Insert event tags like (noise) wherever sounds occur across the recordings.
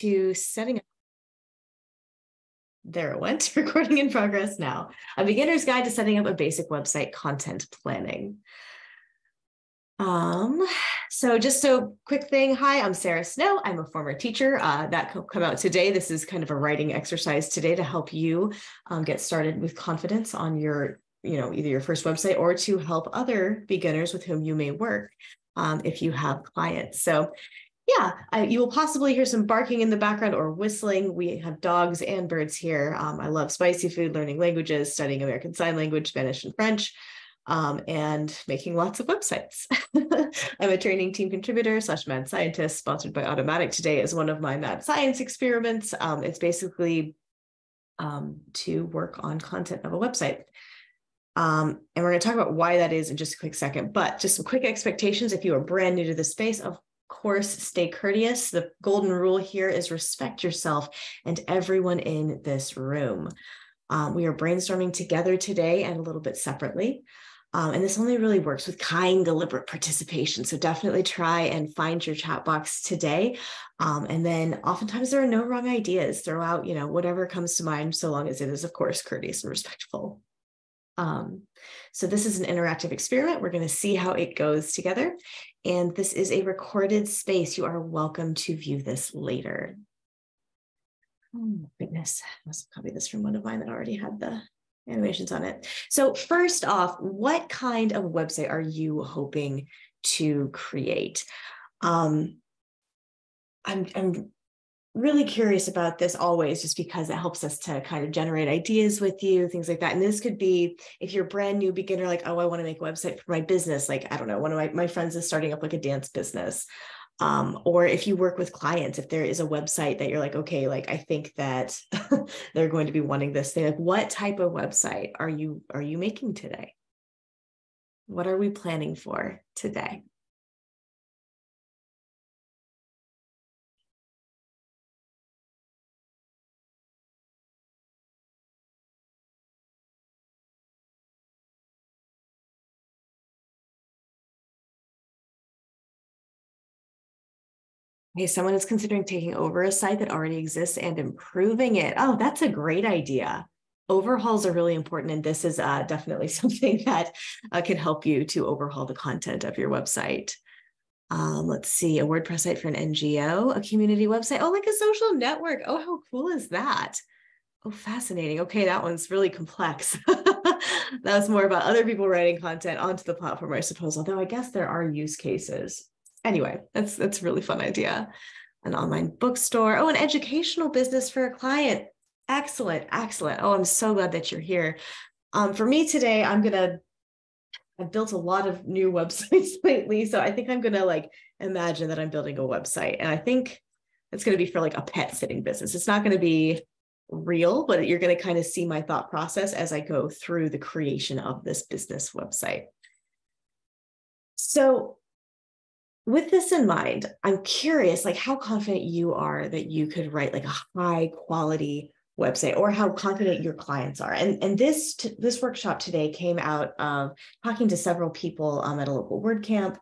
to setting up. There it went, (laughs) recording in progress now. A beginner's guide to setting up a basic website content planning. Um, so just so quick thing. Hi, I'm Sarah Snow. I'm a former teacher uh, that come out today. This is kind of a writing exercise today to help you um, get started with confidence on your, you know, either your first website or to help other beginners with whom you may work um, if you have clients. So yeah, I, you will possibly hear some barking in the background or whistling. We have dogs and birds here. Um, I love spicy food, learning languages, studying American Sign Language, Spanish, and French, um, and making lots of websites. (laughs) I'm a training team contributor slash mad scientist, sponsored by Automattic today as one of my mad science experiments. Um, it's basically um, to work on content of a website. Um, and we're going to talk about why that is in just a quick second. But just some quick expectations if you are brand new to the space, of course, stay courteous. The golden rule here is respect yourself and everyone in this room. Um, we are brainstorming together today and a little bit separately. Um, and this only really works with kind, deliberate participation. So definitely try and find your chat box today. Um, and then oftentimes there are no wrong ideas. Throw out, you know, whatever comes to mind, so long as it is, of course, courteous and respectful. Um, so this is an interactive experiment. We're going to see how it goes together. And this is a recorded space. You are welcome to view this later. Oh goodness, I must copied this from one of mine that already had the animations on it. So first off, what kind of website are you hoping to create? Um, I'm, I'm really curious about this always just because it helps us to kind of generate ideas with you things like that. And this could be if you're brand new beginner like oh i want to make a website for my business like i don't know one of my, my friends is starting up like a dance business. Um, or if you work with clients if there is a website that you're like okay like i think that (laughs) they're going to be wanting this thing like what type of website are you are you making today? What are we planning for today Okay, someone is considering taking over a site that already exists and improving it. Oh, that's a great idea. Overhauls are really important, and this is uh, definitely (laughs) something that uh, can help you to overhaul the content of your website. Um, let's see, a WordPress site for an NGO, a community website. Oh, like a social network. Oh, how cool is that? Oh, fascinating. Okay, that one's really complex. (laughs) That's more about other people writing content onto the platform, I suppose. Although I guess there are use cases anyway, that's that's a really fun idea. An online bookstore. Oh, an educational business for a client. Excellent, excellent. Oh, I'm so glad that you're here. Um, for me today, I'm gonna. I've built a lot of new (laughs) websites lately, so I think I'm gonna like imagine that I'm building a website, and I think it's gonna be for like a pet sitting business. It's not gonna be real, but you're going to kind of see my thought process as I go through the creation of this business website. So with this in mind, I'm curious, like how confident you are that you could write like a high quality website or how confident your clients are. And, and this, t- this workshop today came out of talking to several people um, at a local WordCamp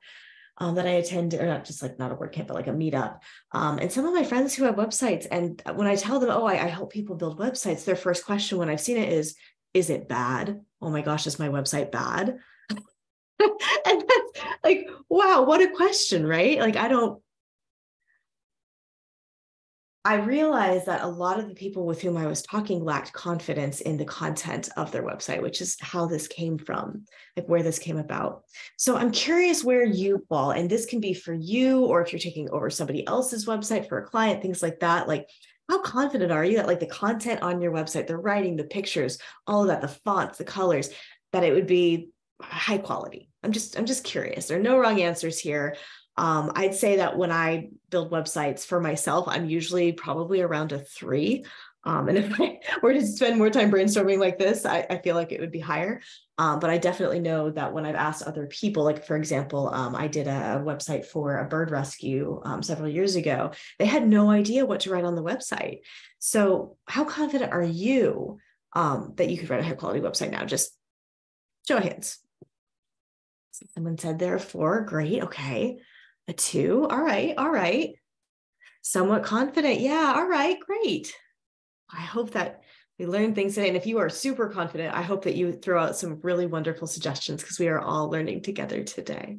um, that I attend, or not just like not a WordCamp, but like a meetup. Um, and some of my friends who have websites, and when I tell them, oh, I, I help people build websites, their first question when I've seen it is, is it bad? Oh my gosh, is my website bad? (laughs) and like, wow, what a question, right? Like, I don't, I realized that a lot of the people with whom I was talking lacked confidence in the content of their website, which is how this came from, like where this came about. So I'm curious where you fall, and this can be for you, or if you're taking over somebody else's website for a client, things like that. Like, how confident are you that like the content on your website, the writing, the pictures, all of that, the fonts, the colors, that it would be high quality? I'm just I'm just curious. There are no wrong answers here. Um, I'd say that when I build websites for myself, I'm usually probably around a three. Um, and (laughs) if I were to spend more time brainstorming like this, I, I feel like it would be higher. Um, but I definitely know that when I've asked other people, like for example, um, I did a, a, website for a bird rescue um, several years ago, they had no idea what to write on the website. So, how confident are you um, that you could write a high quality website now? Just show of hands. Someone said there are four. Great. Okay. A two. All right. All right. Somewhat confident. Yeah. All right. Great. I hope that we learn things today. And if you are super confident, I hope that you throw out some really wonderful suggestions because we are all learning together today.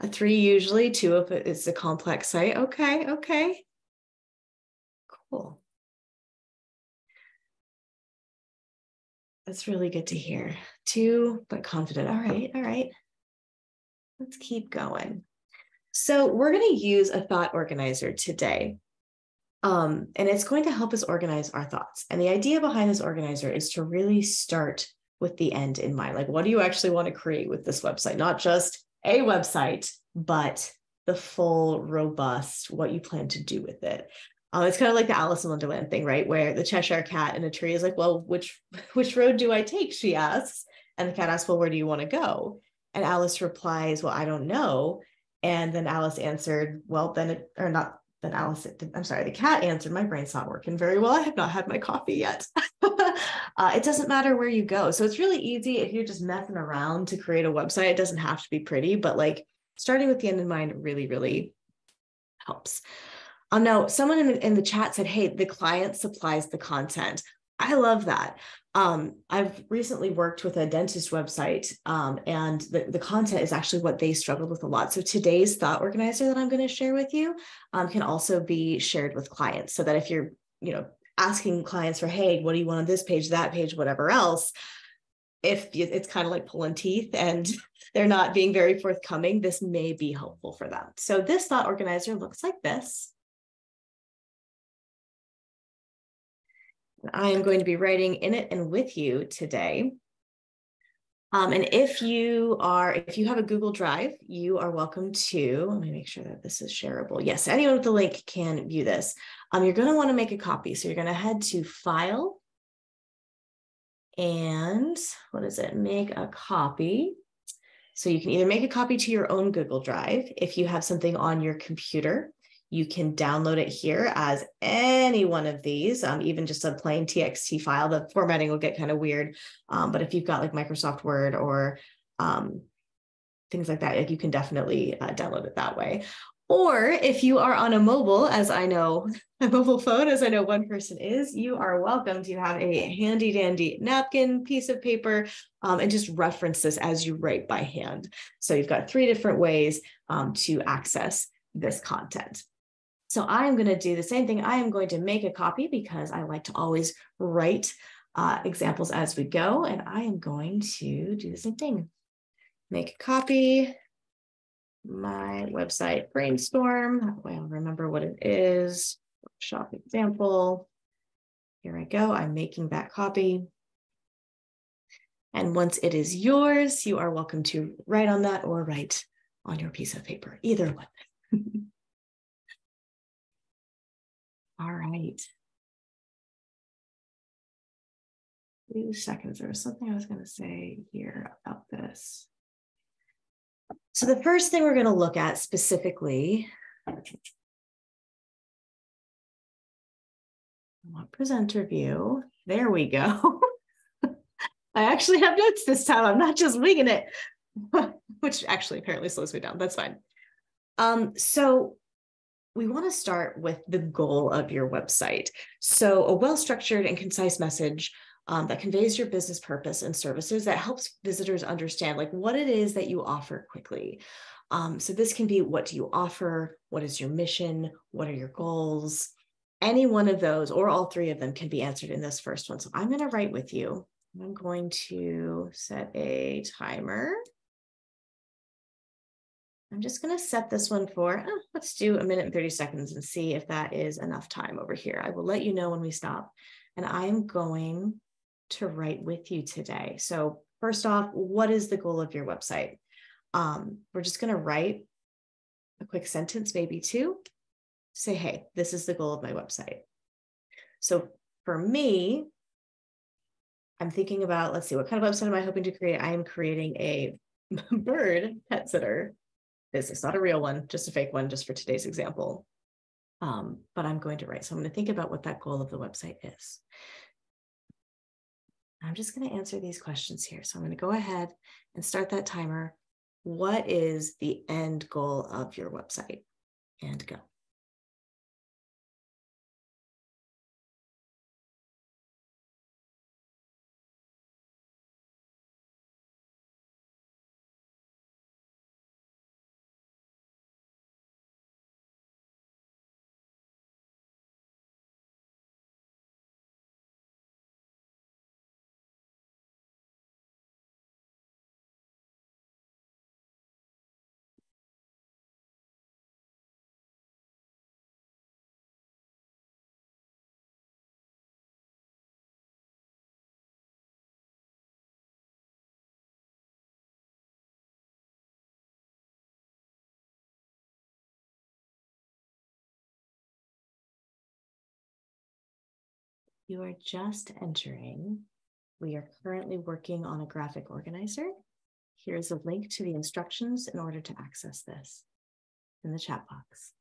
A three usually, two if it is a complex site. Okay. Okay. Cool. That's really good to hear. Two, but confident. All right. All right. Let's keep going. So we're going to use a thought organizer today. Um, and it's going to help us organize our thoughts. And the idea behind this organizer is to really start with the end in mind. Like, what do you actually want to create with this website? Not just a website, but the full, robust, what you plan to do with it. Um, it's kind of like the Alice in Wonderland thing, right? Where the Cheshire cat in a tree is like, well, which (laughs) which road do I take? She asks. And the cat asks, well, where do you want to go? And Alice replies, well, I don't know. And then Alice answered, well, then it, or not, then Alice, I'm sorry, the cat answered, my brain's not working very well. I have not had my coffee yet. (laughs) uh, it doesn't matter where you go. So it's really easy if you're just messing around to create a website. It doesn't have to be pretty, but like starting with the end in mind really, really helps. Um, now, someone in the, in the chat said, hey, the client supplies the content. I love that. Um, I've recently worked with a dentist website, um, and the, the content is actually what they struggled with a lot. So today's thought organizer that I'm going to share with you um, can also be shared with clients, so that if you're, you know, asking clients for, hey, what do you want on this page, that page, whatever else, if it's kind of like pulling teeth and (laughs) they're not being very forthcoming, this may be helpful for them. So this thought organizer looks like this. I am going to be writing in it and with you today. Um, and if you are, if you have a Google Drive, you are welcome to, let me make sure that this is shareable. Yes, anyone with the link can view this. Um, you're going to want to make a copy. So you're going to head to File and what is it? Make a copy. So you can either make a copy to your own Google Drive if you have something on your computer you can download it here as any one of these, um, even just a plain TXT file. The formatting will get kind of weird. Um, but if you've got like Microsoft Word or um, things like that, you can definitely uh, download it that way. Or if you are on a mobile, as I know, (laughs) a mobile phone, as I know one person is, you are welcome to have a handy dandy napkin, piece of paper, um, and just reference this as you write by hand. So you've got three different ways um, to access this content. So I am going to do the same thing. I am going to make a copy because I like to always write uh, examples as we go. And I am going to do the same thing. Make a copy, my website brainstorm. That way I'll remember what it is. Workshop example. Here I go. I'm making that copy. And once it is yours, you are welcome to write on that or write on your piece of paper, either one. (laughs) All right. Two seconds. There was something I was going to say here about this. So the first thing we're going to look at specifically, presenter view. There we go. (laughs) I actually have notes this time. I'm not just winging it, (laughs) which actually apparently slows me down. That's fine. Um, so we want to start with the goal of your website. So, a well structured and concise message um, that conveys your business purpose and services that helps visitors understand like what it is that you offer quickly. Um, so, this can be what do you offer? What is your mission? What are your goals? Any one of those, or all three of them, can be answered in this first one. So, I'm going to write with you. I'm going to set a timer I'm just going to set this one for, oh, let's do a minute and 30 seconds and see if that is enough time over here. I will let you know when we stop. And I'm going to write with you today. So first off, what is the goal of your website? Um, we're just going to write a quick sentence, maybe two, say, hey, this is the goal of my website. So for me, I'm thinking about, let's see, what kind of website am I hoping to create? I am creating a (laughs) bird pet sitter business, not a real one, just a fake one, just for today's example. Um, but I'm going to write. So I'm going to think about what that goal of the website is. I'm just going to answer these questions here. So I'm going to go ahead and start that timer. What is the end goal of your website? And go. You are just entering, we are currently working on a graphic organizer. Here's a link to the instructions in order to access this in the chat box.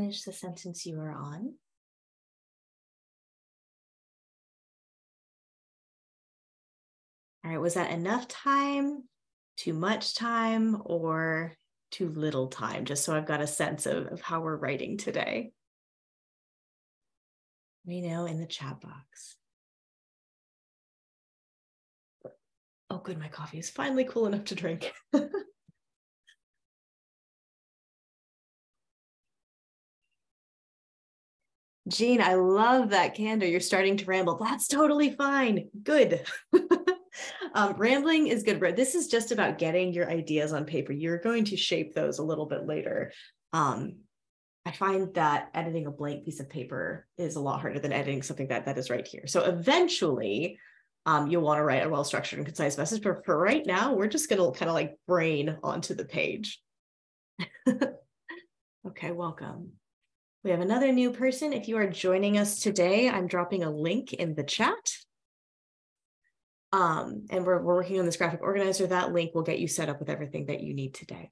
Finish the sentence you are on. All right, was that enough time, too much time, or too little time? Just so I've got a sense of, of how we're writing today. We know in the chat box. Oh, good, my coffee is finally cool enough to drink. (laughs) Jean, I love that candor. You're starting to ramble. That's totally fine. Good. (laughs) um, rambling is good. This is just about getting your ideas on paper. You're going to shape those a little bit later. Um, I find that editing a blank piece of paper is a lot harder than editing something that that is right here. So eventually, um, you'll want to write a well-structured and concise message. But for right now, we're just going to kind of like brain onto the page. (laughs) okay, welcome. We have another new person. If you are joining us today, I'm dropping a link in the chat. Um, and we're, we're working on this graphic organizer. That link will get you set up with everything that you need today.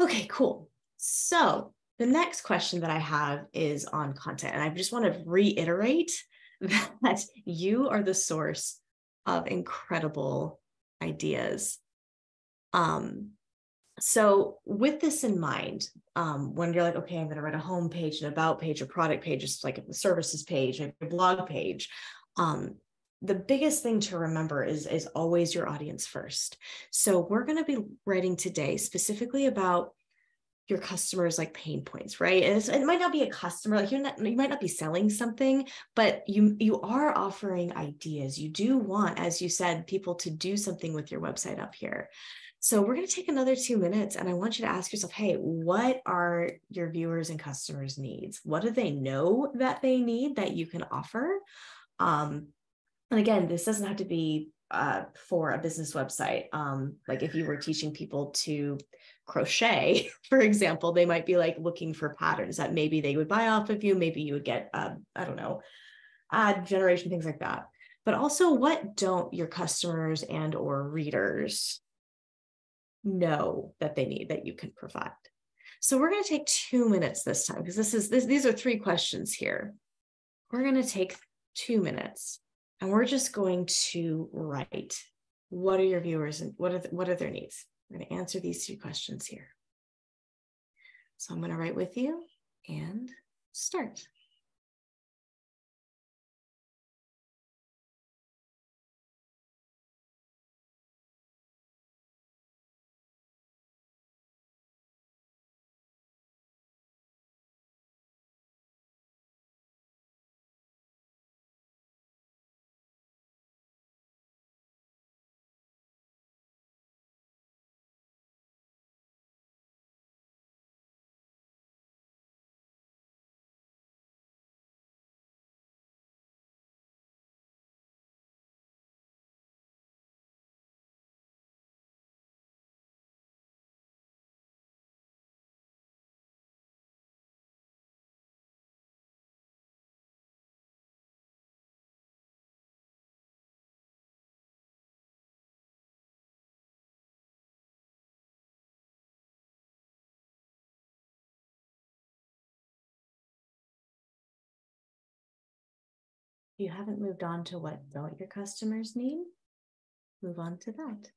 Okay, cool. So the next question that I have is on content. And I just want to reiterate (laughs) that you are the source of incredible ideas. Um, so with this in mind um, when you're like okay i'm going to write a home page an about page a product page just like a services page a blog page um, the biggest thing to remember is is always your audience first. So we're going to be writing today specifically about your customers like pain points right? And it might not be a customer like you're not you might not be selling something but you you are offering ideas. You do want as you said people to do something with your website up here so we're going to take another two minutes and I want you to ask yourself, hey, what are your viewers and customers needs? What do they know that they need that you can offer? Um, and again, this doesn't have to be uh, for a business website. Um, like if you were teaching people to crochet, (laughs) for example, they might be like looking for patterns that maybe they would buy off of you. Maybe you would get, uh, I don't know, ad generation, things like that. But also, what don't your customers and or readers know that they need that you can provide. So we're going to take two minutes this time because this is this, these are three questions here. We're going to take two minutes and we're just going to write what are your viewers and what are the, what are their needs. We're going to answer these two questions here. So I'm going to write with you and start. You haven't moved on to what don't your customers need, move on to that.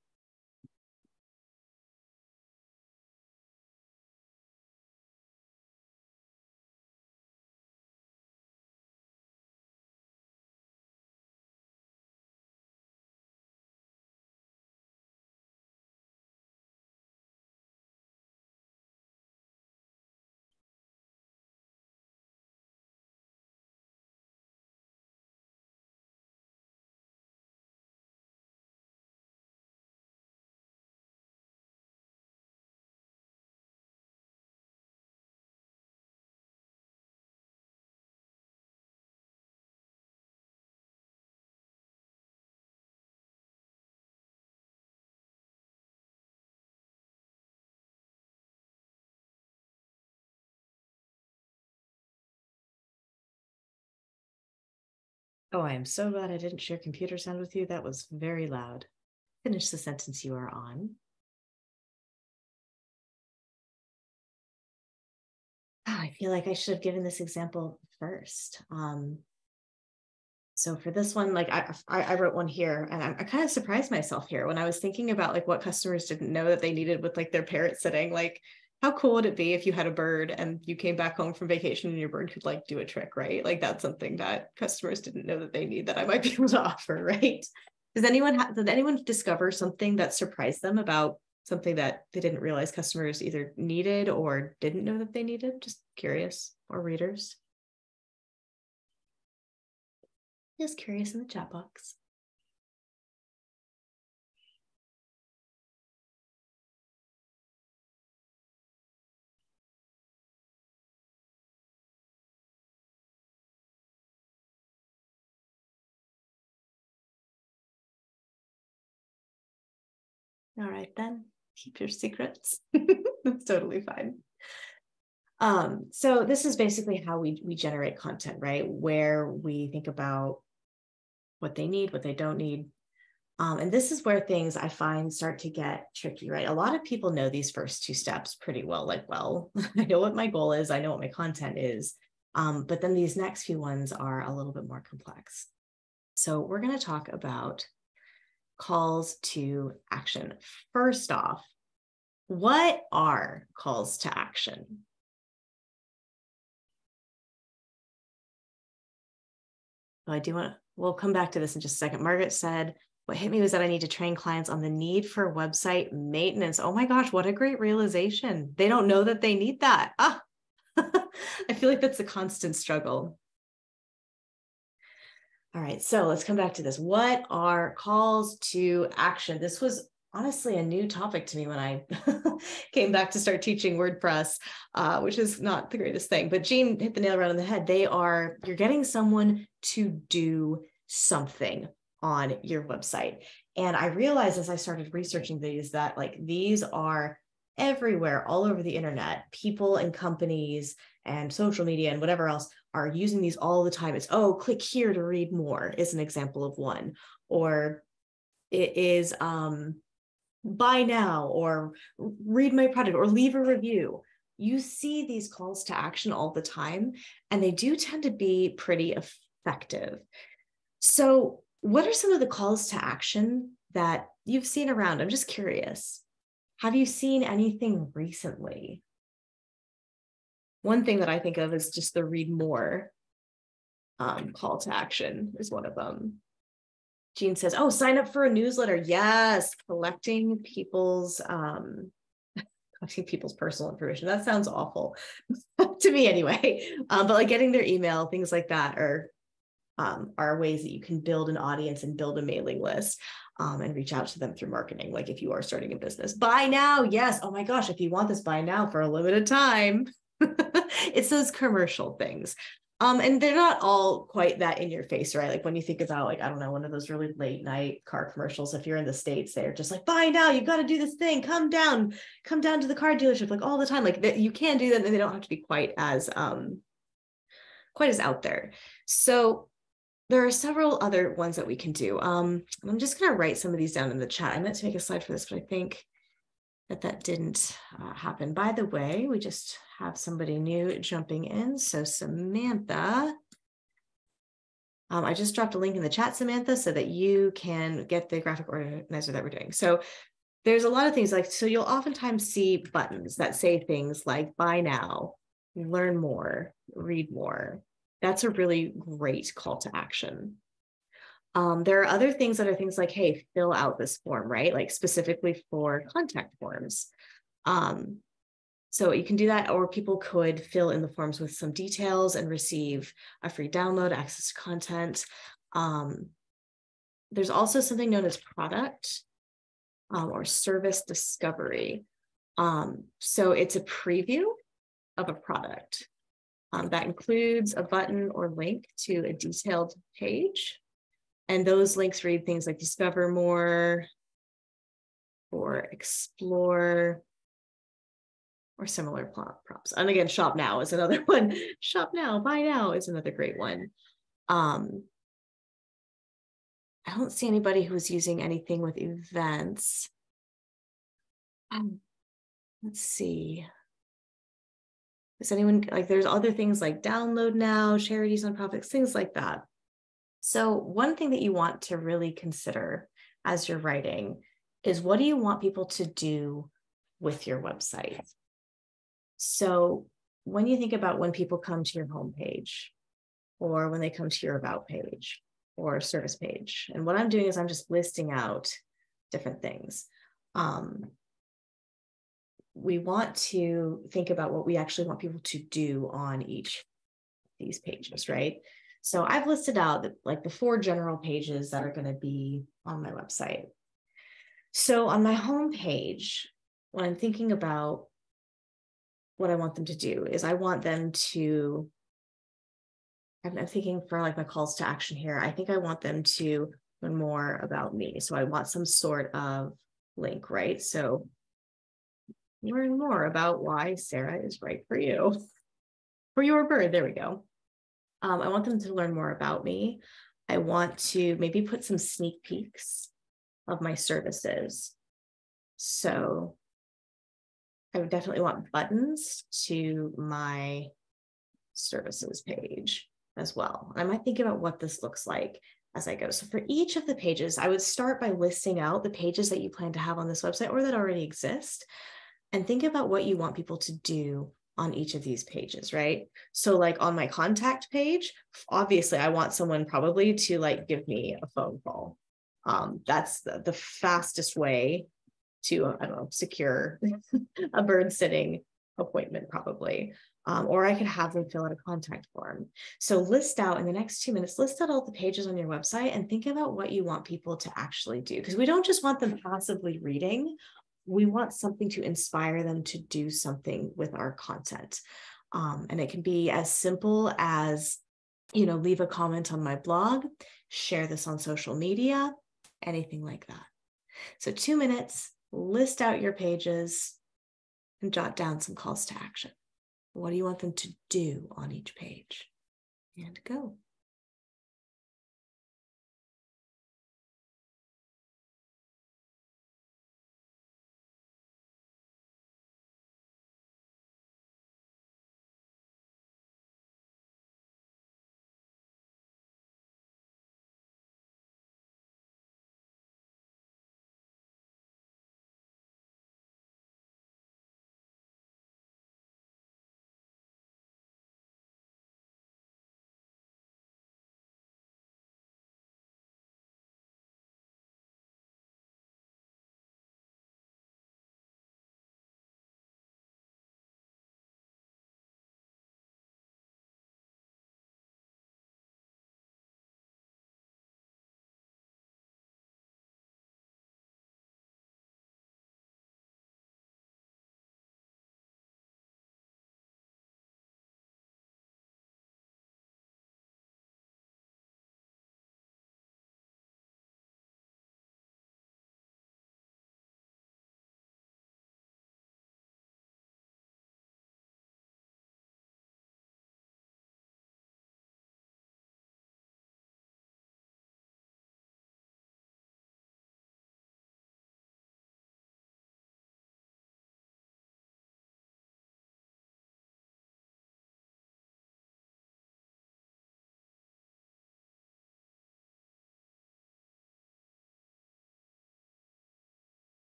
Oh, I am so glad I didn't share computer sound with you. That was very loud. Finish the sentence you are on. Oh, I feel like I should have given this example first. Um, so for this one, like I, I wrote one here and I, I kind of surprised myself here when I was thinking about like what customers didn't know that they needed with like their parrot sitting, like how cool would it be if you had a bird and you came back home from vacation and your bird could like do a trick, right? Like that's something that customers didn't know that they need that I might be able to (laughs) offer, right? Does anyone have, did anyone discover something that surprised them about something that they didn't realize customers either needed or didn't know that they needed? Just curious, or readers. Just curious in the chat box. All right, then keep your secrets. (laughs) That's totally fine. Um, so this is basically how we we generate content, right? Where we think about what they need, what they don't need. Um, and this is where things I find start to get tricky, right? A lot of people know these first two steps pretty well. Like, well, (laughs) I know what my goal is, I know what my content is. Um, but then these next few ones are a little bit more complex. So we're going to talk about calls to action. First off, what are calls to action? Oh, I do want to, we'll come back to this in just a second. Margaret said, what hit me was that I need to train clients on the need for website maintenance. Oh my gosh, what a great realization. They don't know that they need that. Ah, (laughs) I feel like that's a constant struggle. All right, so let's come back to this. What are calls to action? This was honestly a new topic to me when I (laughs) came back to start teaching WordPress, uh, which is not the greatest thing. But Jean hit the nail right on the head. They are, you're getting someone to do something on your website. And I realized as I started researching these that like these are everywhere, all over the internet. People and companies and social media and whatever else are using these all the time. It's, oh, click here to read more, is an example of one. Or it is um, buy now, or read my product, or leave a review. You see these calls to action all the time, and they do tend to be pretty effective. So, what are some of the calls to action that you've seen around? I'm just curious. Have you seen anything recently? One thing that I think of is just the read more um, call to action is one of them. Jean says, "Oh, sign up for a newsletter." Yes, collecting people's um, (laughs) collecting people's personal information. That sounds awful (laughs) to me, anyway. Um, but like getting their email, things like that, are um, are ways that you can build an audience and build a mailing list um, and reach out to them through marketing. Like if you are starting a business, buy now. Yes. Oh my gosh, if you want this, buy now for a limited time. (laughs) it's those commercial things. Um, and they're not all quite that in your face, right? Like when you think about like, I don't know, one of those really late night car commercials, if you're in the States, they're just like, buy now, you've got to do this thing, come down, come down to the car dealership, like all the time. Like that you can do that, and they don't have to be quite as um quite as out there. So there are several other ones that we can do. Um, I'm just going to write some of these down in the chat. I meant to make a slide for this, but I think that that didn't uh, happen. By the way, we just have somebody new jumping in. So Samantha, um, I just dropped a link in the chat, Samantha, so that you can get the graphic organizer that we're doing. So there's a lot of things like, so you'll oftentimes see buttons that say things like buy now, learn more, read more, that's a really great call to action. Um, there are other things that are things like, hey, fill out this form, right? Like specifically for contact forms. Um, so you can do that, or people could fill in the forms with some details and receive a free download, access to content. Um, there's also something known as product um, or service discovery. Um, so it's a preview of a product. Um, that includes a button or link to a detailed page. And those links read things like discover more or explore or similar props. And again, shop now is another (laughs) one. shop now, buy now is another great one. Um, I don't see anybody who's using anything with events. Um, let's see. Is anyone like there's other things like download now, charities, nonprofits, things like that. So, one thing that you want to really consider as you're writing is what do you want people to do with your website? So, when you think about when people come to your homepage or when they come to your about page or service page, and what I'm doing is I'm just listing out different things. Um, we want to think about what we actually want people to do on each these pages, right? So I've listed out the, like the four general pages that are going to be on my website. So on my home page, when I'm thinking about what I want them to do is I want them to I'm, thinking for like my calls to action here. I think I want them to learn more about me. So I want some sort of link, right? So learn more about why Sarah is right for you. For your bird, there we go. Um, I want them to learn more about me. I want to maybe put some sneak peeks of my services. So I would definitely want buttons to my services page as well. I might think about what this looks like as I go. So for each of the pages, I would start by listing out the pages that you plan to have on this website or that already exist and think about what you want people to do on each of these pages, right? So like on my contact page, obviously I want someone probably to like give me a phone call. Um, that's the, the fastest way to, I don't know, secure (laughs) a bird sitting appointment probably. Um, or I could have them fill out a contact form. So list out in the next two minutes, list out all the pages on your website and think about what you want people to actually do. Because we don't just want them passively reading, we want something to inspire them to do something with our content. Um, and it can be as simple as, you know, leave a comment on my blog, share this on social media, anything like that. So, two minutes, list out your pages and jot down some calls to action. What do you want them to do on each page? And go.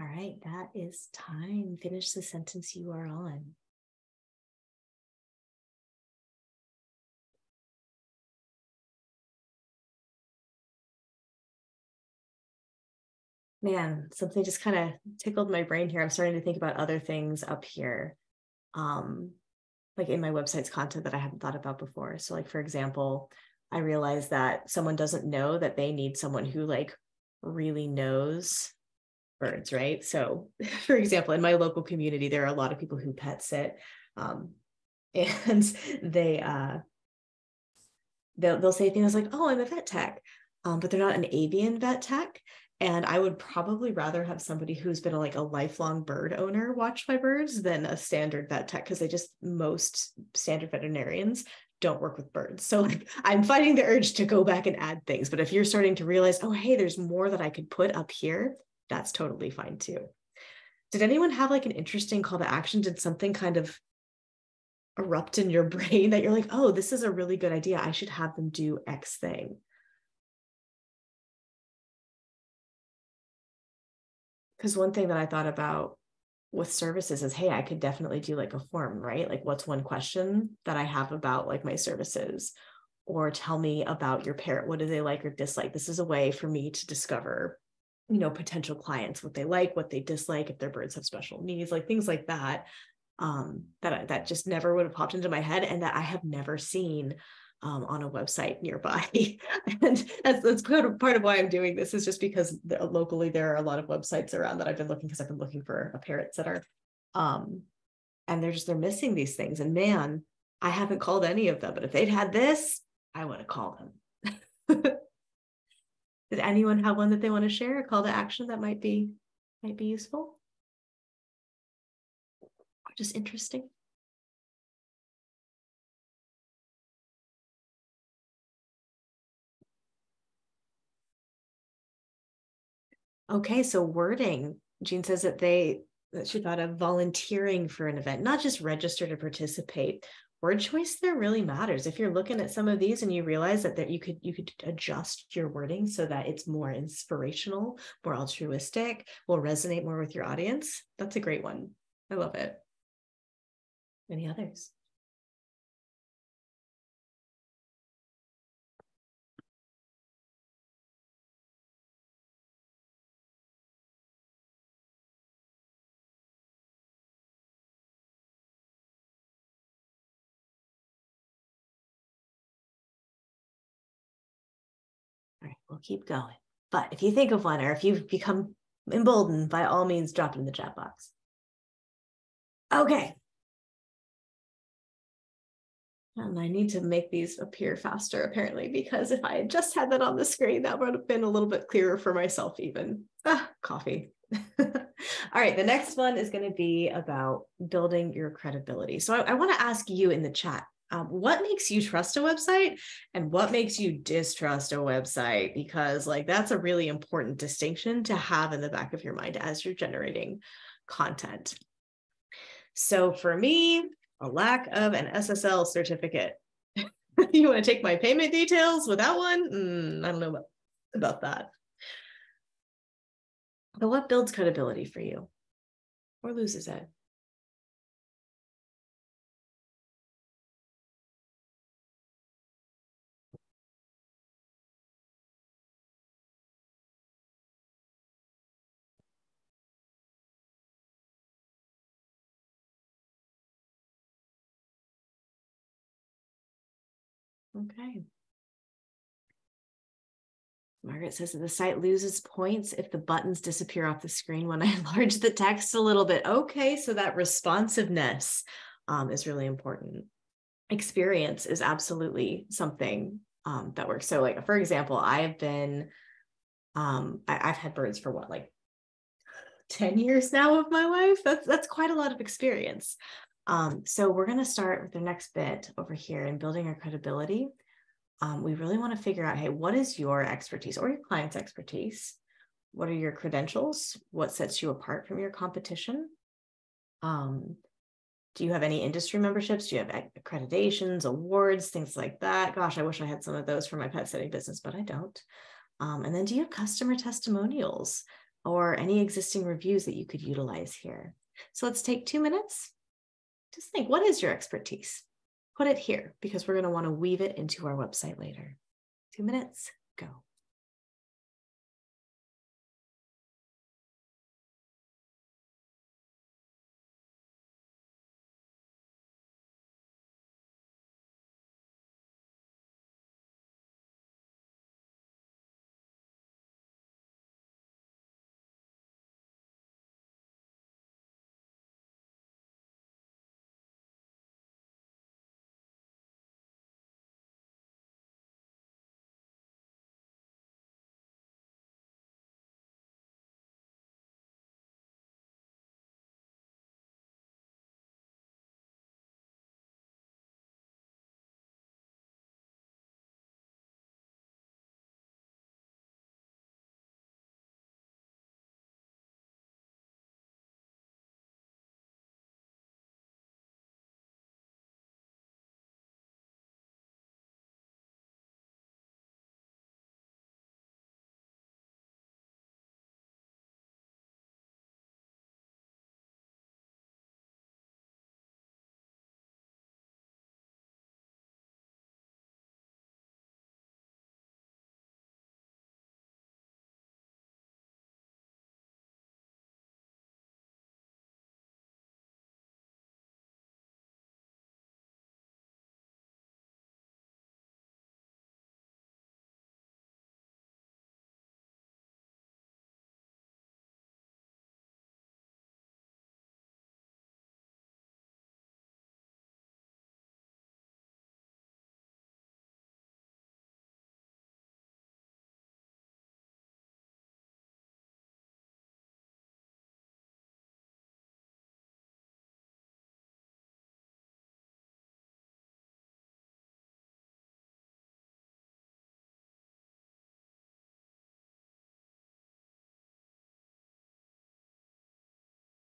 All right, that is time. Finish the sentence you are on. man, something just kind of tickled my brain here. I'm starting to think about other things up here. Um, like in my website's content that I hadn't thought about before. So, like for example, I realized that someone doesn't know that they need someone who like really knows birds, right? So, (laughs) for example, in my local community, there are a lot of people who pet sit, um, (laughs) and they uh, they'll they'll say things like, "Oh, I'm a vet tech," um, but they're not an avian vet tech. And I would probably rather have somebody who's been a, like a lifelong bird owner watch my birds than a standard vet tech because they just most standard veterinarians don't work with birds. So like, I'm fighting the urge to go back and add things. But if you're starting to realize, oh, hey, there's more that I could put up here, that's totally fine too. Did anyone have like an interesting call to action? Did something kind of erupt in your (laughs) brain that you're like, oh, this is a really good idea. I should have them do X thing? because one thing that I thought about with services is hey i could definitely do like a form right like what's one question that i have about like my services or tell me about your parent what do they like or dislike this is a way for me to discover you know potential clients what they like what they dislike if their birds have special needs like things like that um that that just never would have popped into my head and that i have never seen um, on a website nearby. (laughs) and that's, that's part of, part of why I'm doing this is just because the, locally there are a lot of websites around that I've been looking because I've been looking for a parrot sitter. Um, and they're just, they're missing these things. And man, I haven't called any of them, but if they'd had this, I would have called them. (laughs) Did anyone have one that they want to share, a call to action that might be, might be useful? Or just interesting? Okay, so wording. Jean says that they that she thought of volunteering for an event, not just register to participate. Word choice there really matters. If you're looking at some of these and you realize that, that you could you could adjust your wording so that it's more inspirational, more altruistic, will resonate more with your audience. That's a great one. I love it. Any others? Keep going. But if you think of one or if you've become emboldened, by all means, drop it in the chat box. Okay. And I need to make these appear faster, apparently, because if I had just had that on the screen, that would have been a little bit clearer for myself, even. Ah, coffee. (laughs) all right, the next one is going to be about building your credibility. So I, I want to ask you in the chat um, what makes you trust a website and what makes you distrust a website? Because like that's a really important distinction to have in the back of your mind as you're generating content. So for me a lack of an ssl certificate. (laughs) You want to take my payment details without one? Mm, i don't know about, about that. But what builds credibility for you or loses it Okay. Margaret says that the site loses points if the buttons disappear off the screen when (laughs) I enlarge the text a little bit. Okay, so that responsiveness um, is really important. Experience is absolutely something um, that works. So, like for example, I have been, um, I, I've had birds for what, like 10 years now of my life. That's that's quite a lot of experience. Um, so we're going to start with the next bit over here in building our credibility. Um, we really want to figure out, hey, what is your expertise or your client's expertise? What are your credentials? What sets you apart from your competition? Um, do you have any industry memberships? Do you have accreditations, awards, things like that? Gosh, I wish I had some of those for my pet sitting business, but I don't. Um, and then do you have customer testimonials or any existing reviews that you could utilize here? So let's take two minutes just think what is your expertise? Put it here because we're going to want to weave it into our website later. Two minutes, go.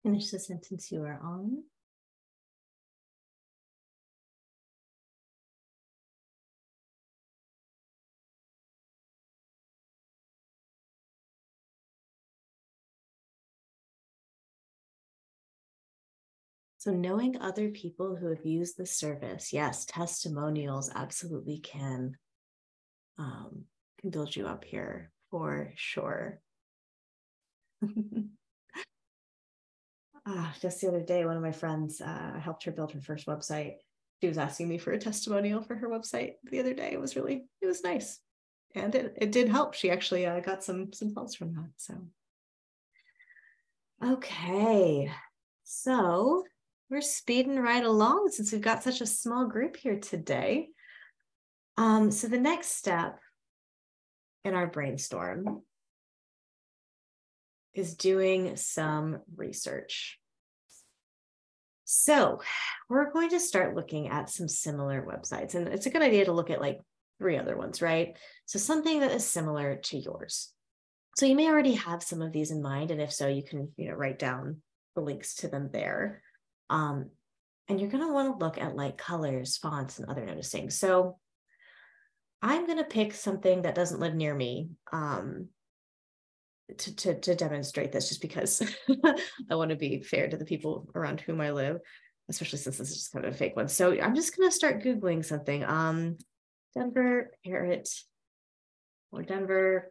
Finish the sentence you are on. So, knowing other people who have used the service, yes, testimonials absolutely can um, can build you up here for sure. (laughs) ah, just the other day, one of my friends, uh, I helped her build her first website. She was asking me for a testimonial for her website the other day. It was really, it was nice, and it it did help. She actually uh, got some some helps from that. So, okay, so we're speeding right along since we've got such a small group here today. Um, so the next step in our brainstorm is doing some research. So we're going to start looking at some similar websites, and it's a good idea to look at like three other ones, right? So something that is similar to yours. So you may already have some of these in mind, and if so, you can you know write down the links to them there. Um, and you're going to want to look at like colors, fonts, and other noticing. So I'm going to pick something that doesn't live near me um, to, to, to demonstrate this, just because (laughs) I want to be fair to the people around whom I live, especially since this is just kind of a fake one. So I'm just going to start Googling something. Um, Denver parrot or Denver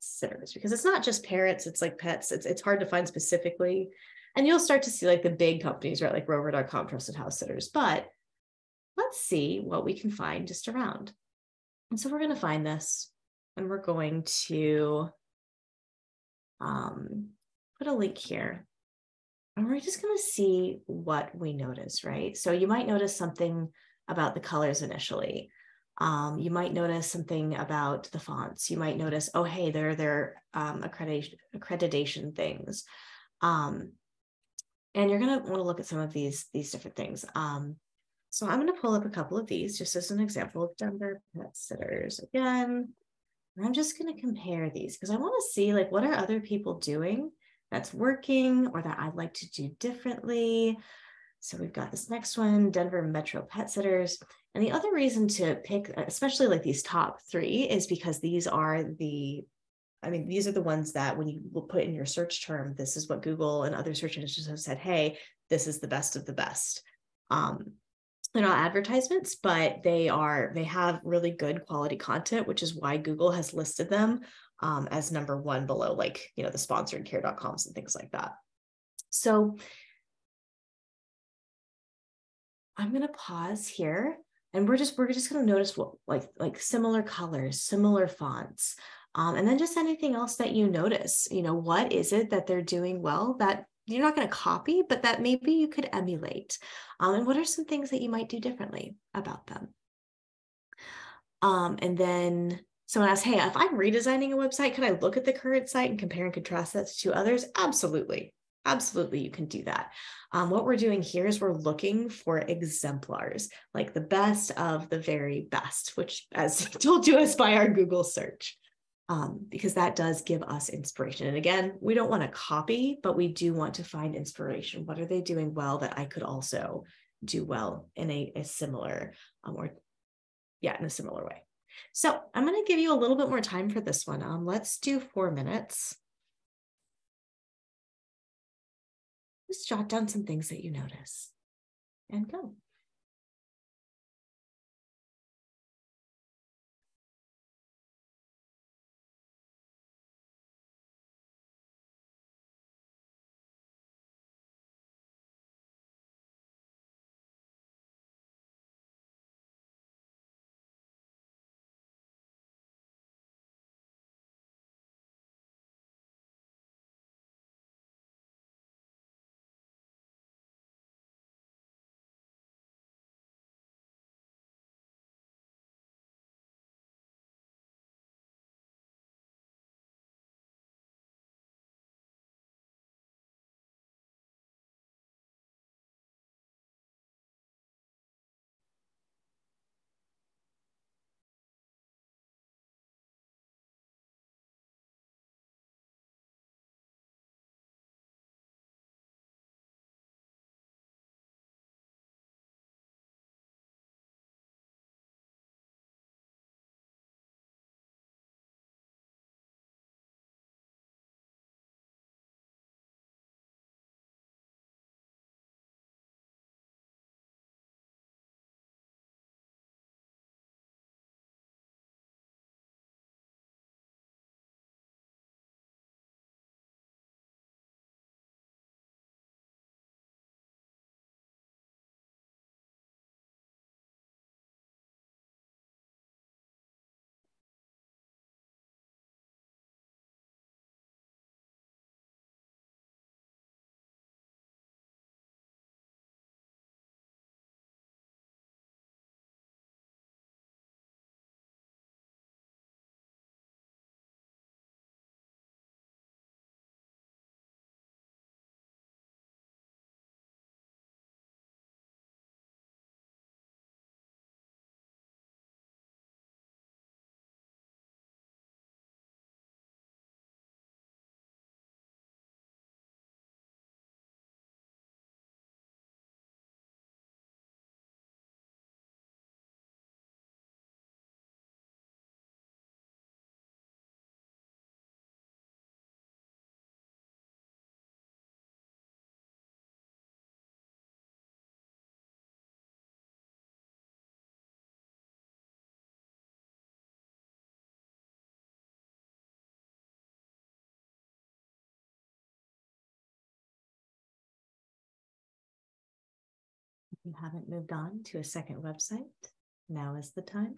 sitters, because it's not just parrots, it's like pets. It's, it's hard to find specifically and you'll start to see like the big companies, right? Like rover.com, trusted house sitters. But let's see what we can find just around. And so we're going to find this and we're going to um, put a link here. And we're just going to see what we notice, right? So you might notice something about the colors initially. Um, you might notice something about the fonts. You might notice, oh, hey, there are their um, accreditation, accreditation things. Um, and you're going to want to look at some of these these different things. Um, so I'm going to pull up a couple of these just as an example of Denver pet sitters again. I'm just going to compare these because I want to see like what are other people doing that's working or that I'd like to do differently. So we've got this next one, Denver Metro Pet Sitters. And the other reason to pick, especially like these top three, is because these are the I mean, these are the ones that when you put in your search term, this is what Google and other search engines have said, hey, this is the best of the best. Um, they're not advertisements, but they are, they have really good quality content, which is why Google has listed them um, as number one below, like, you know, the sponsored care.coms and things like that. So I'm going to pause here and we're just, we're just going to notice what like, like similar colors, similar fonts, um, and then just anything else that you notice, you know, what is it that they're doing well that you're not going to copy, but that maybe you could emulate? Um, and what are some things that you might do differently about them? Um, and then someone asked, hey, if I'm redesigning a website, can I look at the current site and compare and contrast that to others? Absolutely. Absolutely, you can do that. Um, what we're doing here is we're looking for exemplars, like the best of the very best, which, as (laughs) told to us by our Google search um, because that does give us inspiration. And again, we don't want to copy, but we do want to find inspiration. What are they doing well that I could also do well in a, a similar um, or yeah, in a similar way. So I'm going to give you a little bit more time for this one. Um, let's do four minutes. Just jot down some things that you notice and go. You haven't moved on to a second website, now is the time.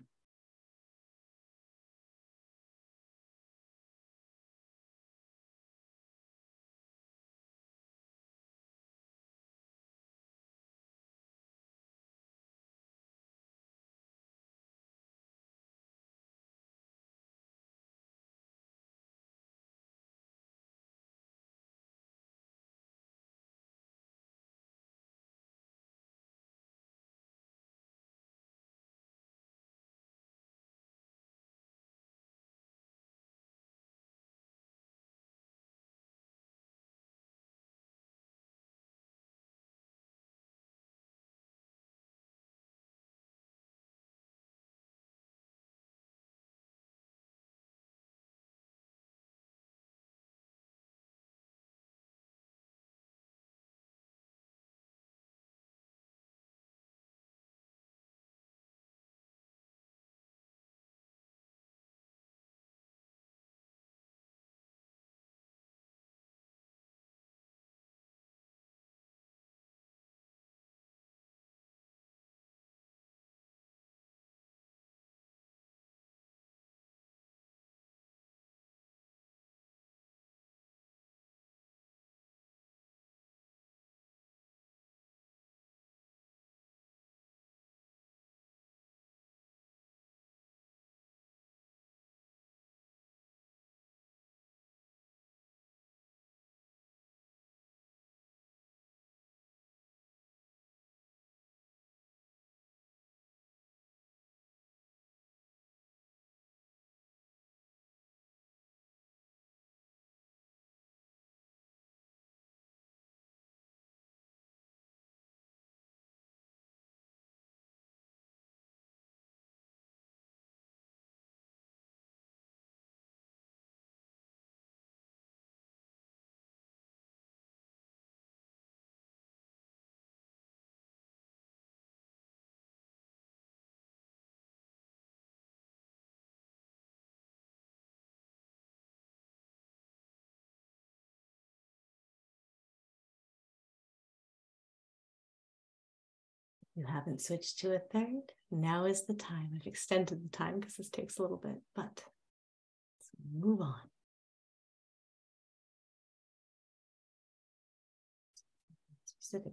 You haven't switched to a third, now is the time. I've extended the time because this takes a little bit, but let's move on. Specific.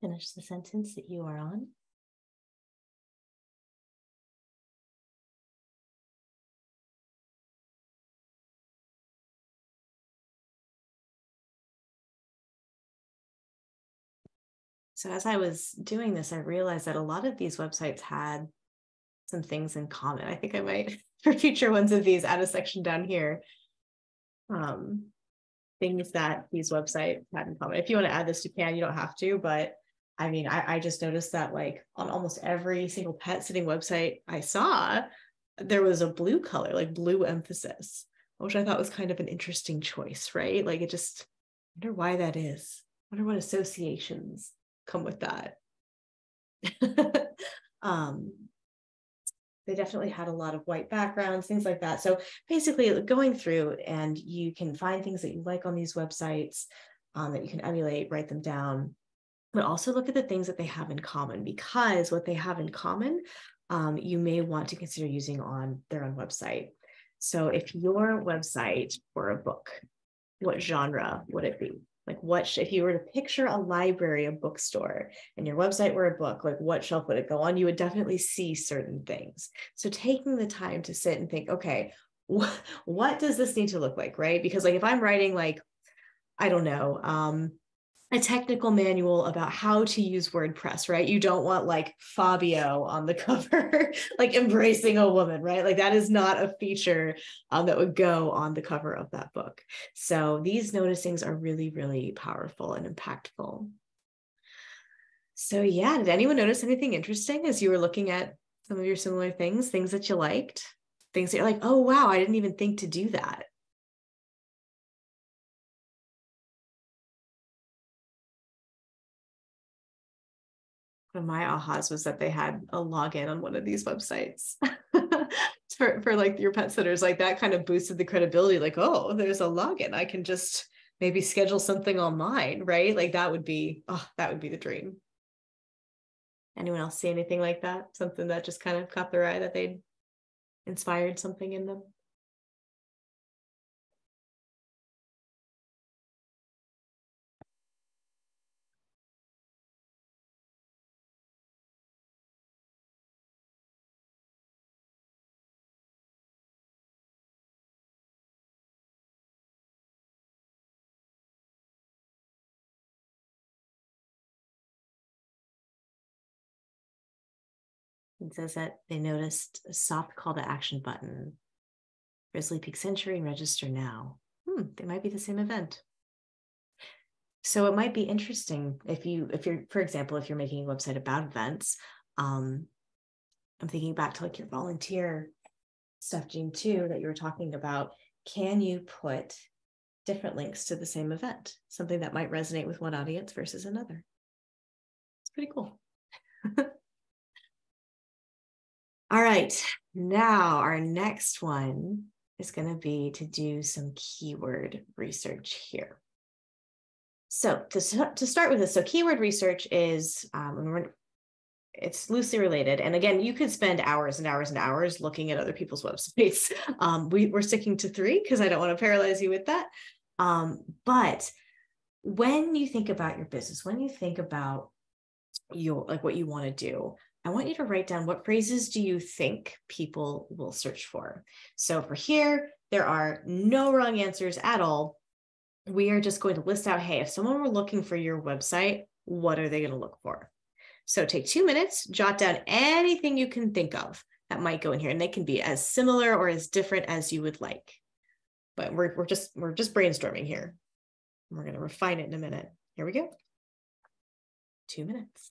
Finish the sentence that you are on. So, as I was doing this, I realized that a lot of these websites had some things in common. I think I might, (laughs) for future ones of these, add a section down here. Um, things that these websites had in common. If you want to add this, you can, you don't have to, but I mean, I, I just noticed that like on almost every single pet sitting website I saw, there was a blue color, like blue emphasis, which I thought was kind of an interesting choice, right? Like it just I wonder why that is. I wonder what associations come with that. (laughs) um, they definitely had a lot of white backgrounds, things like that. So basically, going through and you can find things that you like on these websites um, that you can emulate, write them down, but also look at the things that they have in common because what they have in common, um, you may want to consider using on their own website. So if your website were a book, what genre would it be? Like what, if you were to picture a library, a bookstore, and your website were a book, like what shelf would it go on? You would definitely see certain things. So taking the time to sit and think, okay, wh- what does this need to look like, right? Because like if I'm writing like, I don't know, um, a technical manual about how to use WordPress, right? You don't want like Fabio on the (laughs) cover, like embracing a woman, right? Like that is not a feature um, that would go on the cover of that book. So these noticings are really, really powerful and impactful. So yeah, did anyone notice anything interesting as you were looking at some of your similar things, things that you liked, things that you're like, oh wow, I didn't even think to do that. Of my ahas was that they had a login on one of these websites (laughs) for, for like your pet sitters like that kind of boosted the credibility like oh there's a login. I can just maybe schedule something online right? Like that would be oh that would be the dream. Anyone else see anything like that? Something that just kind of caught their eye that they'd inspired something in them Says that they noticed a soft call to action button. Grizzly Peak Century and register now. Hmm, they might be the same event. So it might be interesting if you, if you're, for example, if you're making a website about events, um, I'm thinking back to like your volunteer stuff, Jean, too, that you were talking about. Can you put different links to the same event? Something that might resonate with one audience versus another. It's pretty cool. (laughs) All right, now our next one is going to be to do some keyword research here. So to, to start with this, so keyword research is, um, it's loosely related. And again, you could spend hours and hours and hours looking at other people's (laughs) websites. Um, we, we're sticking to three because I don't want to paralyze you with that. Um, but when you think about your business, when you think about your like what you want to do, I want you to write down what phrases do you think people will search for. So for here, there are no wrong answers at all. We are just going to list out, hey, if someone were looking for your website, what are they going to look for? So take two minutes, jot down anything you can think of that might go in here, and they can be as similar or as different as you would like. But we're, we're just we're just brainstorming here. We're going to refine it in a minute. Here we go. Two minutes.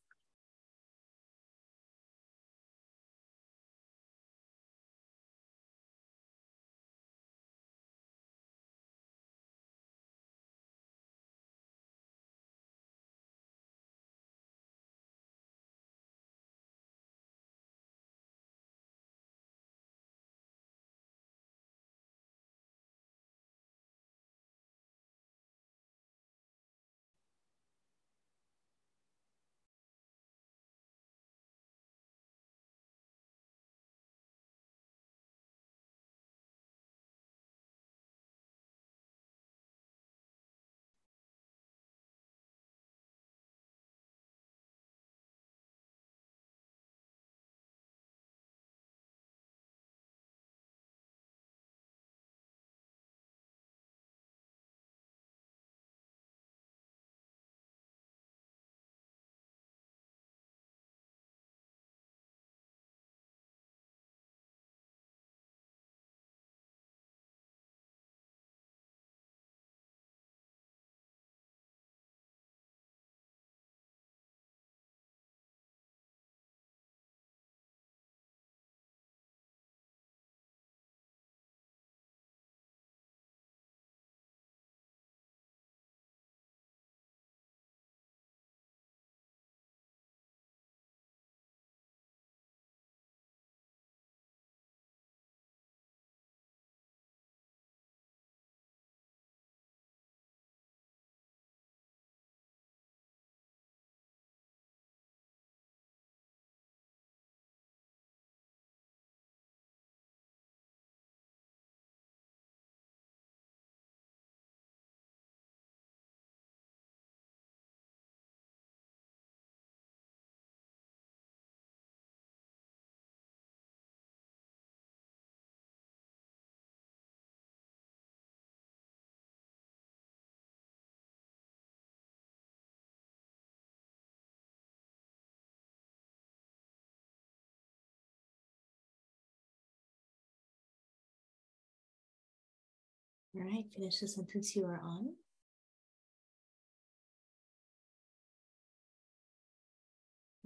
All right, finish the sentence you are on.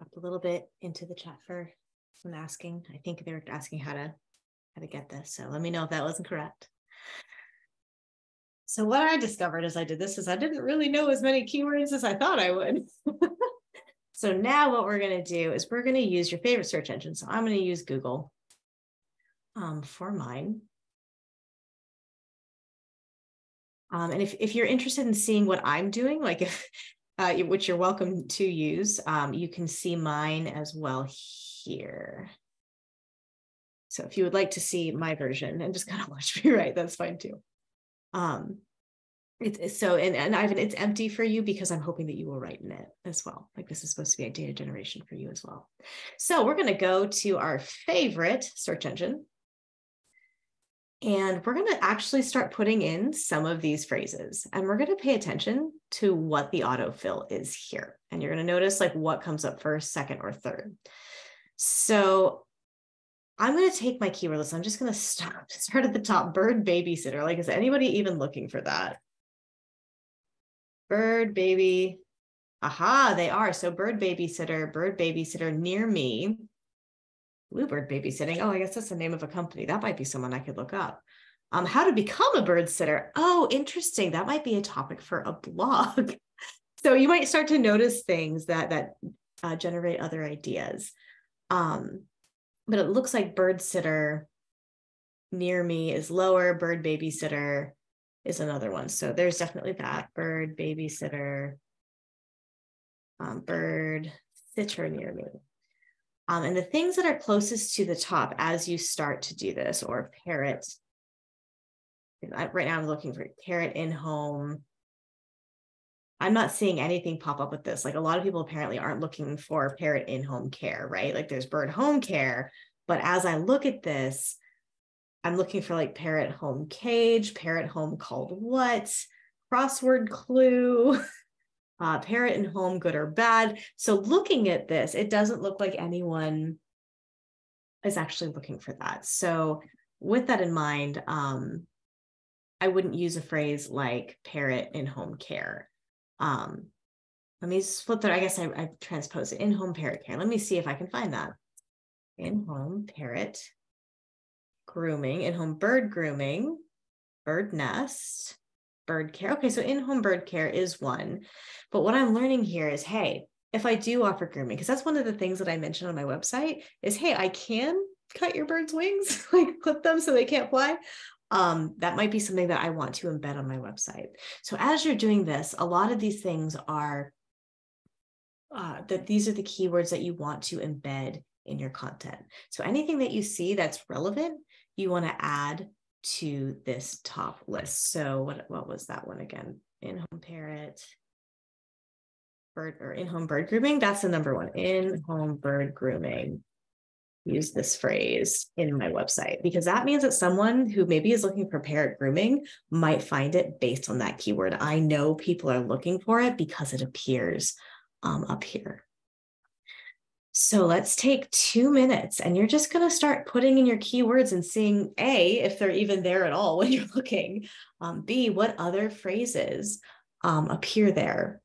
Up a little bit into the chat for some asking. I think they're asking how to how to get this. So let me know if that wasn't correct. So what I discovered as I did this is I didn't really know as many keywords as I thought I would. (laughs) so now what we're going to do is we're going to use your favorite search engine. So I'm going to use Google um, for mine. Um, and if, if you're interested in seeing what I'm doing, like if, (laughs) uh, which you're welcome to use, um, you can see mine as well here. So if you would like to see my version and just (laughs) kind of watch me write, that's fine too. Um, it's so and, and Ivan, it's empty for you because I'm hoping that you will write in it as well. Like this is supposed to be a data generation for you as well. So we're going to go to our favorite search engine. And we're going to actually start putting in some of these phrases and we're going to pay attention to what the autofill is here. And you're going to notice like what comes up first, second, or third. So I'm going to take my keyword list. I'm just going to stop, (laughs) start at the top bird babysitter. Like, is anybody even looking for that? Bird baby. Aha, they are. So bird babysitter, bird babysitter near me. Bluebird babysitting. Oh, I guess that's the name of a company. That might be someone I could look up. Um, how to become a bird sitter. Oh, interesting. That might be a topic for a (laughs) blog. so you might start to notice things that that uh, generate other ideas. Um, but it looks like bird sitter near me is lower, bird babysitter is another one. So there's definitely that bird babysitter, um, bird sitter near me. Um, and the things that are closest to the top as you start to do this, or parrot. Right now, I'm looking for parrot in home. I'm not seeing anything pop up with this. Like a lot of people apparently aren't looking for parrot in home care, right? Like there's bird home care. But as I look at this, I'm looking for like parrot home cage, parrot home called what, crossword clue, (laughs) uh, parrot and home good or bad. So looking at this, it doesn't look like anyone is actually looking for that. So with that in mind, um, I wouldn't use a phrase like parrot in home care. Um, let me flip that. I guess I, I transpose it in home parrot care. Let me see if I can find that. In home parrot grooming, in home bird grooming, bird nest, bird care. Okay, so in home bird care is one. But what I'm learning here is hey, if I do offer grooming, because that's one of the things that I mentioned on my website is hey, I can cut your bird's wings, (laughs) like clip them so they can't fly um, that might be something that I want to embed on my website. So as you're doing this, a lot of these things are uh, that these are the keywords that you want to embed in your content. So anything that you see that's relevant, you want to add to this top list. So what, what was that one again? In-home parrot, bird or in-home bird grooming. That's the number one, in-home bird grooming use this phrase in my website because that means that someone who maybe is looking for parrot grooming might find it based on that keyword. I know people are looking for it because it appears um, up here. So let's take two minutes and you're just going to start putting in your keywords and seeing A, if they're even there at all (laughs) when you're looking, um, B, what other phrases um, appear there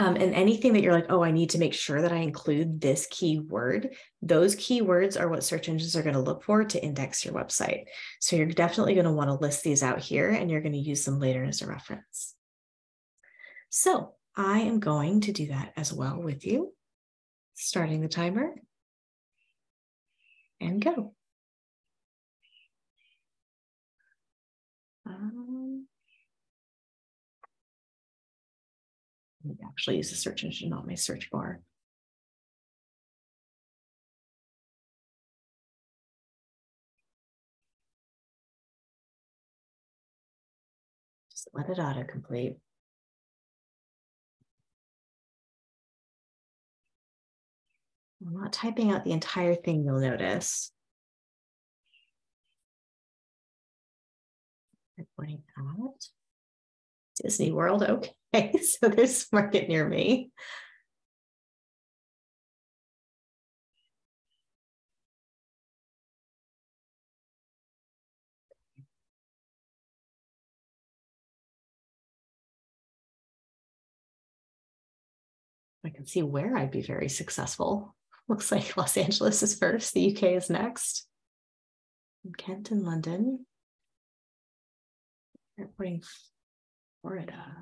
um, and anything that you're like, oh, I need to make sure that I include this keyword, those keywords are what search engines are going to look for to index your website. So you're definitely going to want to list these out here and you're going to use them later as a reference. So I am going to do that as well with you, starting the timer and go. Um, actually use the search engine, not my search bar. Just let it autocomplete. I'm not typing out the entire thing, you'll notice. I'm pointing out Disney World. Okay, (laughs) so there's market (laughs) near me. I can see where I'd be very successful. Looks like (laughs) Los Angeles is first, the UK is next. Kent and London. Airport Florida.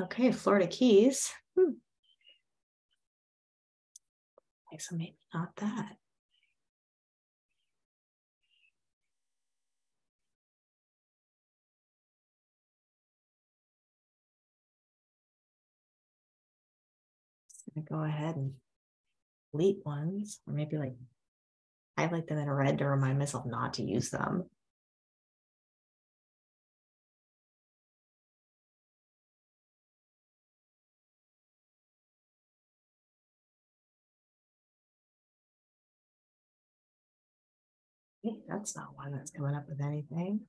Okay, Florida Keys. Hmm. Okay, so maybe not that. Go ahead and delete ones, or maybe like highlight them in red to remind myself not to use them. That's not one that's coming up with anything.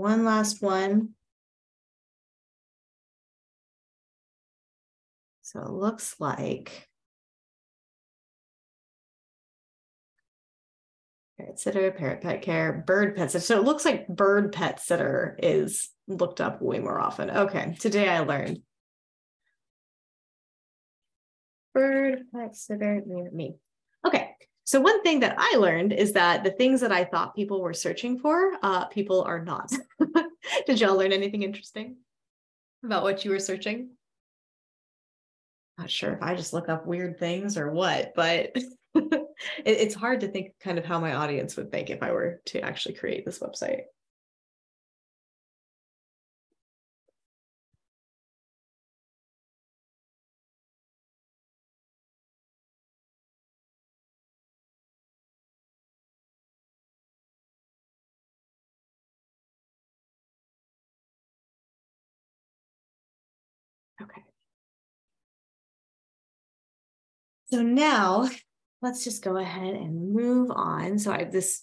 One last one. So it looks like parrot sitter, parrot pet care, bird pet sitter. So it looks like bird pet sitter is looked up way more often. Okay, today I learned. Bird pet sitter me. So one thing that I learned is that the things that I thought people were searching for, uh, people are not. (laughs) Did y'all learn anything interesting about what you were searching? Not sure if I just look up weird things or what, but (laughs) it's hard to think kind of how my audience would think if I were to actually create this website. So now let's just go ahead and move on. So I this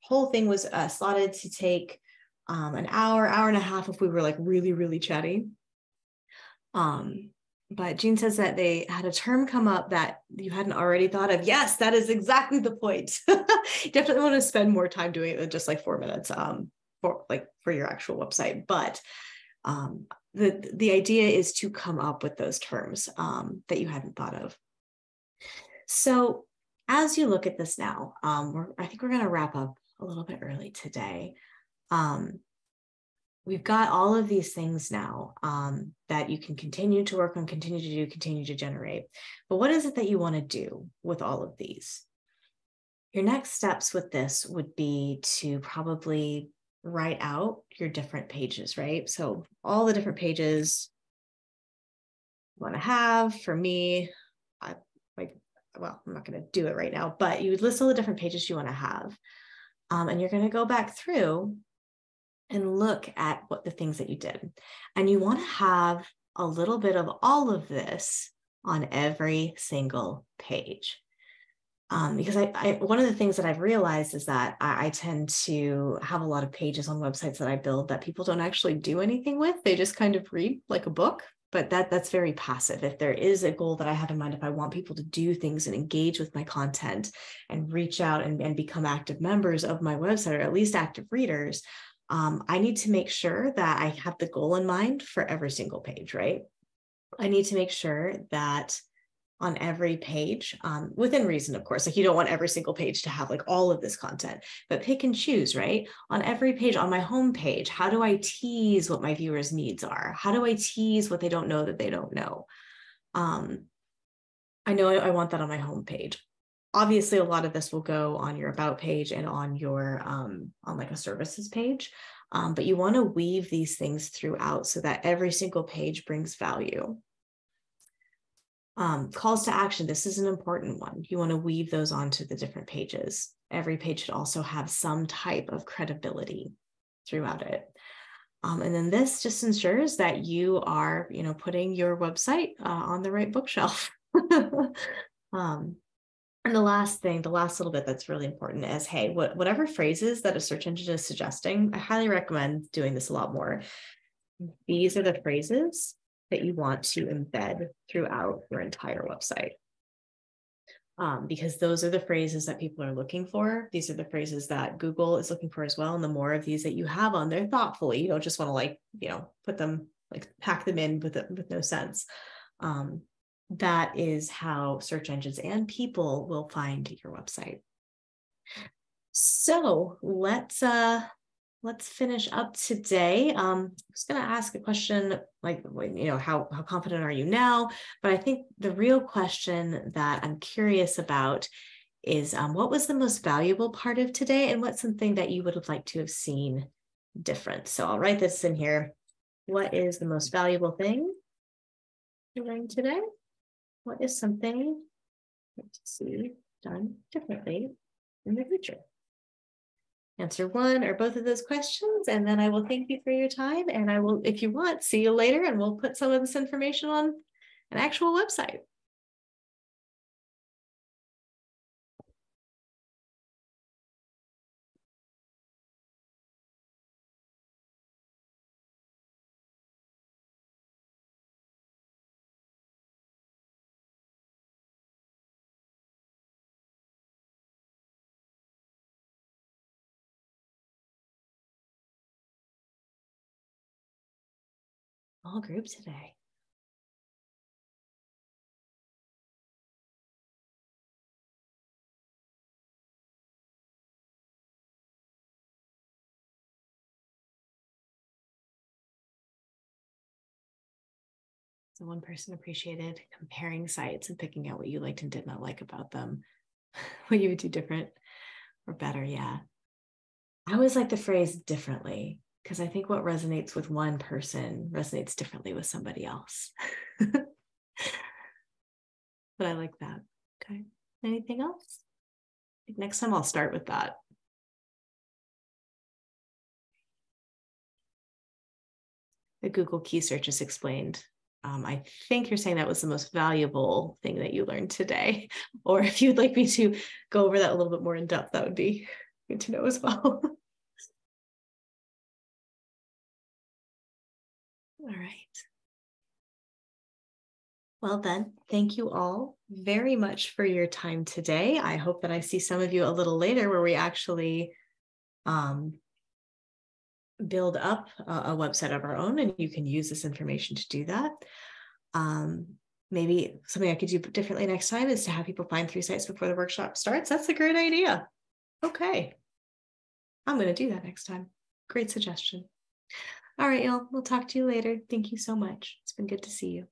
whole thing was uh, slotted to take um, an hour, hour and a half if we were like really, really chatty. Um, but Jean says that they had a term come up that you hadn't already thought of. Yes, that is exactly the point. (laughs) Definitely want to spend more time doing it than just like four minutes um, for like for your actual website. But um, the the idea is to come up with those terms um, that you hadn't thought of. So as you look at this now, um, I think we're going to wrap up a little bit early today. Um, we've got all of these things now um, that you can continue to work on, continue to do, continue to generate. But what is it that you want to do with all of these? Your next steps with this would be to probably write out your different pages, right? So all the different pages you want to have. For me, well, I'm not going to do it right now, but you would list all the different pages you want to have. Um, and you're going to go back through and look at what the things that you did. And you want to have a little bit of all of this on every single page. Um, because I, I, one of the things that I've realized is that I, I, tend to have a lot of pages on websites that I build that people don't actually do anything with. They just kind of read like a book but that that's very passive. If there is a goal that i have in mind if i want people to do things and engage with my content and reach out and, and become active members of my website or at least active readers um, i need to make sure that i have the goal in mind for every single page right? I need to make sure that on every page um, within reason of course. Like you don't want every single page to have like all of this content but pick and choose right? On every page on my home page how do i tease what my viewers needs are? How do i tease what they don't know that they don't know? Um, i know I, want that on my home page. Obviously a lot of this will go on your about page and on your um, on like a services page um, but you want to weave these things throughout so that every single page brings value um, calls to action, this is an important one. You want to weave those onto the different pages. Every page should also have some type of credibility throughout it. Um, and then this just ensures that you are, you know, putting your website uh, on the right bookshelf. (laughs) um, And the last thing, the last little bit that's really important is hey, what, whatever phrases that a search engine is suggesting, I highly recommend doing this a lot more. These are the phrases that you want to embed throughout your entire website. Um, because those are the phrases that people are looking for. These are the phrases that Google is looking for as well. And the more of these that you have on there thoughtfully, you don't just want to like, you know, put them like pack them in with, with no sense. Um, that is how search engines and people will find your website. So let's uh let's finish up today. Um, I was going to ask a question like, you know, how how confident are you now? But I think the real question that I'm curious about is, um, what was the most valuable part of today, and what's something that you would have liked to have seen different? So I'll write this in here. What is the most valuable thing you learned today? What is something to see done differently in the future? Answer one or both of those questions, and then I will thank you for your time. And I will, if you want, see you later, and we'll put some of this information on an actual website. All group today. So one person appreciated comparing sites and picking out what you liked and did not like about them, (laughs) what you would do different or better. Yeah. I always like the phrase differently because I think what resonates with one person resonates differently with somebody else. (laughs) but I like that. Okay. Anything else? Next time I'll start with that. The Google key search is explained. Um, I think you're saying that was the most valuable thing that you learned today. (laughs) Or if you'd like me to go over that a little bit more in depth, that would be good to know as well. (laughs) All right. Well, then, thank you all very much for your time today. I hope that I see some of you a little later where we actually um, build up a, a, website of our own, and you can use this information to do that. Um, maybe something I could do differently next time is to have people find three sites before the workshop starts. That's a great idea. Okay. I'm going to do that next time. Great suggestion. All right, y'all. We'll talk to you later. Thank you so much. It's been good to see you.